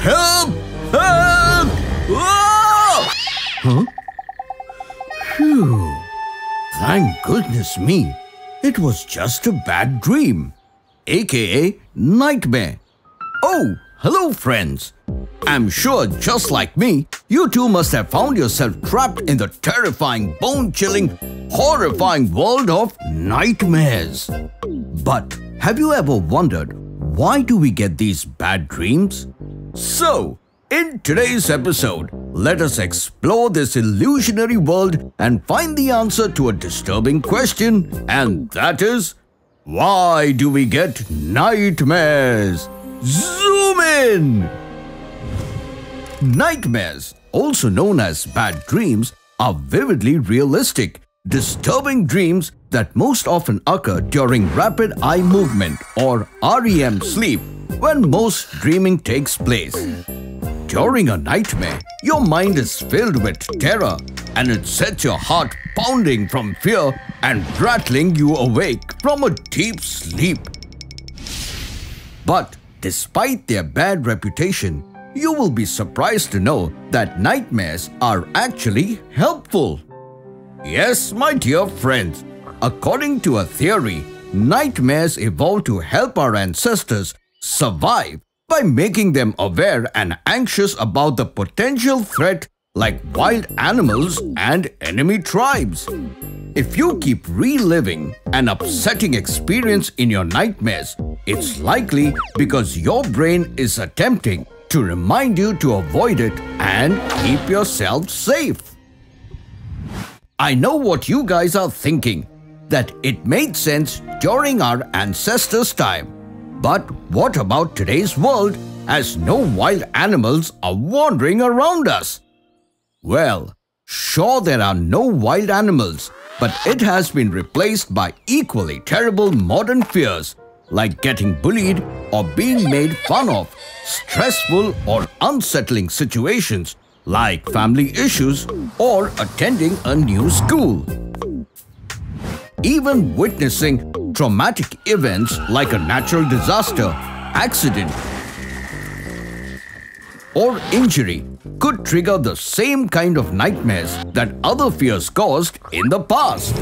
Help! Help! Huh? Phew. Thank goodness me. It was just a bad dream, aka nightmare. Oh, hello, friends. I'm sure, just like me, you too must have found yourself trapped in the terrifying, bone chilling, horrifying world of nightmares. But have you ever wondered why do we get these bad dreams? So, in today's episode, let us explore this illusionary world and find the answer to a disturbing question, and that is why do we get nightmares? Zoom in! Nightmares, also known as bad dreams, are vividly realistic, disturbing dreams that most often occur during rapid eye movement or REM sleep when most dreaming takes place. During a nightmare, your mind is filled with terror and it sets your heart pounding from fear and rattling you awake from a deep sleep. But despite their bad reputation, you will be surprised to know that nightmares are actually helpful. Yes, my dear friends, according to a theory, nightmares evolved to help our ancestors survive by making them aware and anxious about the potential threat like wild animals and enemy tribes. If you keep reliving an upsetting experience in your nightmares, it's likely because your brain is attempting to remind you to avoid it and keep yourself safe. I know what you guys are thinking, that it made sense during our ancestors' time. But what about today's world as no wild animals are wandering around us? Well, sure there are no wild animals, but it has been replaced by equally terrible modern fears like getting bullied or being made fun of, stressful or unsettling situations like family issues or attending a new school. Even witnessing traumatic events like a natural disaster, accident, or injury could trigger the same kind of nightmares that other fears caused in the past.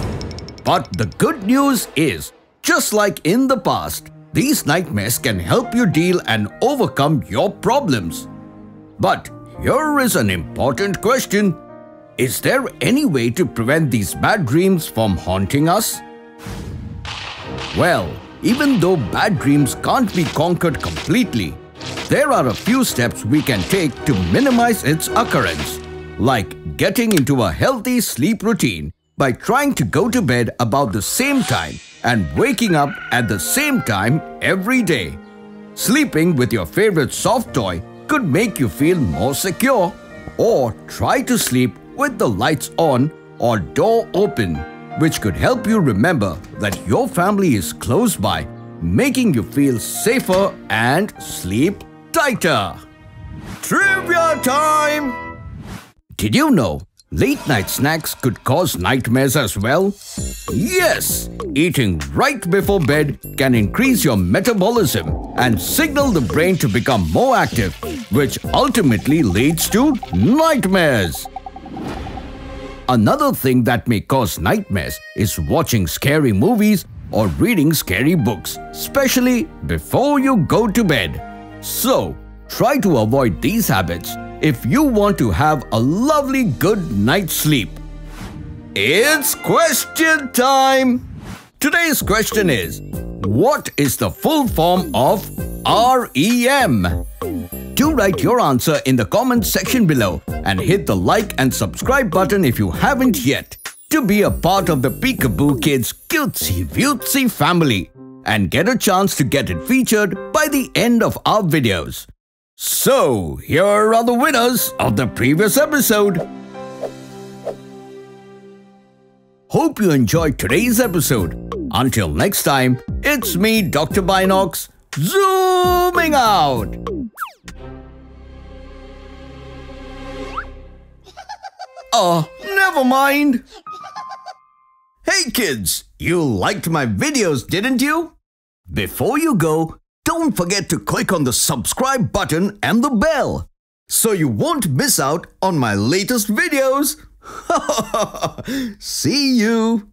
But the good news is, just like in the past, these nightmares can help you deal and overcome your problems. But here is an important question. Is there any way to prevent these bad dreams from haunting us? Well, even though bad dreams can't be conquered completely, there are a few steps we can take to minimize its occurrence, like getting into a healthy sleep routine by trying to go to bed about the same time and waking up at the same time every day. Sleeping with your favorite soft toy could make you feel more secure, or try to sleep with the lights on or door open which could help you remember that your family is close by, making you feel safer and sleep tighter. Trivia time! Did you know late night snacks could cause nightmares as well? Yes! Eating right before bed can increase your metabolism and signal the brain to become more active, which ultimately leads to nightmares. Another thing that may cause nightmares is watching scary movies or reading scary books, especially before you go to bed. So, try to avoid these habits if you want to have a lovely good night's sleep. It's question time! Today's question is What is the full form of REM? Do write your answer in the comments section below and hit the like and subscribe button if you haven't yet to be a part of the Peekaboo Kidz cutesy Vutsy family and get a chance to get it featured by the end of our videos. So, here are the winners of the previous episode. Hope you enjoyed today's episode. Until next time, it's me, Dr. Binocs, zooming out. Oh, never mind. Hey kids, you liked my videos, didn't you? Before you go, don't forget to click on the subscribe button and the bell so you won't miss out on my latest videos. See you.